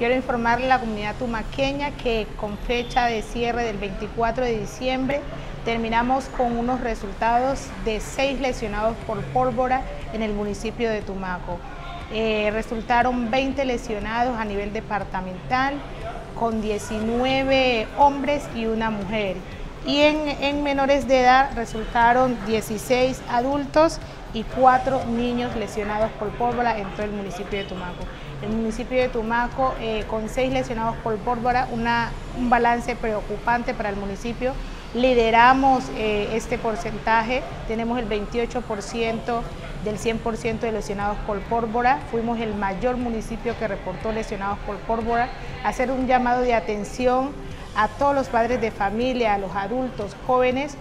Quiero informarle a la comunidad tumaqueña que con fecha de cierre del 24 de diciembre terminamos con unos resultados de seis lesionados por pólvora en el municipio de Tumaco. Eh, resultaron 20 lesionados a nivel departamental, con 19 hombres y una mujer. Y en, menores de edad resultaron 16 adultos y 4 niños lesionados por pólvora en todo el municipio de Tumaco. El municipio de Tumaco, eh, con 6 lesionados por pólvora, un balance preocupante para el municipio. Lideramos eh, este porcentaje, tenemos el 28% del 100% de lesionados por pólvora. Fuimos el mayor municipio que reportó lesionados por pólvora. Hacer un llamado de atención a todos los padres de familia, a los adultos, jóvenes,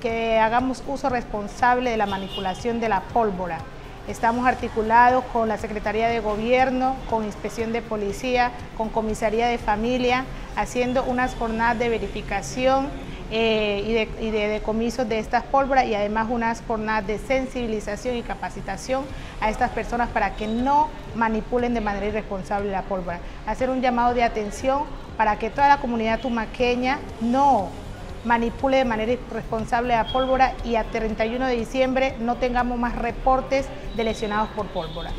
que hagamos uso responsable de la manipulación de la pólvora. Estamos articulados con la Secretaría de Gobierno, con Inspección de Policía, con Comisaría de Familia, haciendo unas jornadas de verificación eh, y, de, y de decomisos de estas pólvoras y además unas jornadas de sensibilización y capacitación a estas personas para que no manipulen de manera irresponsable la pólvora. Hacer un llamado de atención para que toda la comunidad tumaqueña no manipule de manera irresponsable la pólvora y a 31 de diciembre no tengamos más reportes de lesionados por pólvora.